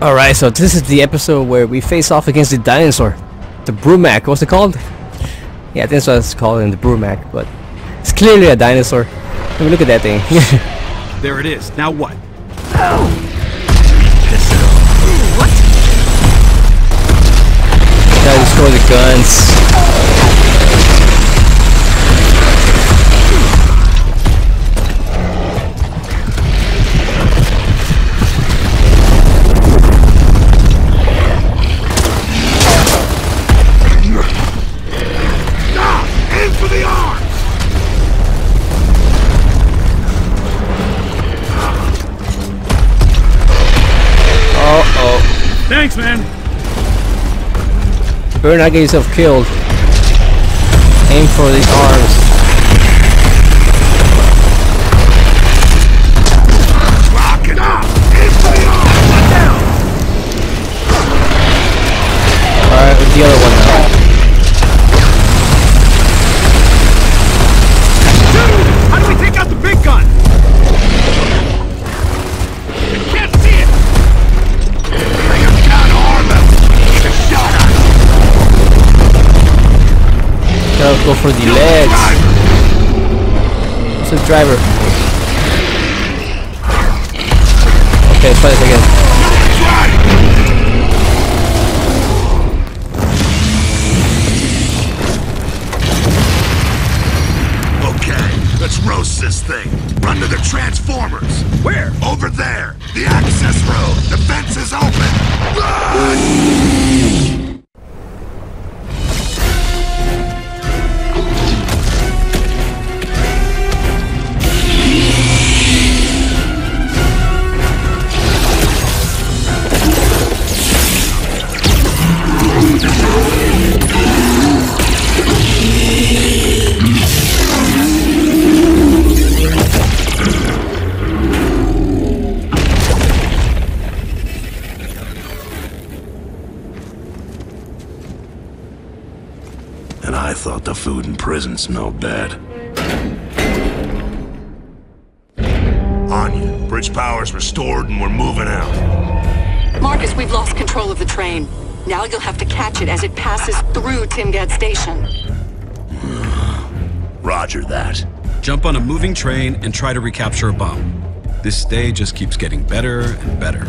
Alright, so this is the episode where we face off against the dinosaur. The Brumak, what's it called? Yeah, I think that's what it's called in the Brumak, but it's clearly a dinosaur. Let me look at that thing. There it is. Now what? Gotta destroy the guns. The arm! Oh oh. Thanks, man. Better not get yourself killed. Aim for the arms. Gotta go for the legs. Driver! What's the driver? Okay, let's try this again. Drive! Okay, let's roast this thing. Run to the transformers. Where? Over there. The access road. The fence is open. Run! And I thought the food in prison smelled bad. Anya, bridge power's restored and we're moving out. Marcus, we've lost control of the train. Now you'll have to catch it as it passes through Timgad Station. Roger that. Jump on a moving train and try to recapture a bomb. This day just keeps getting better and better.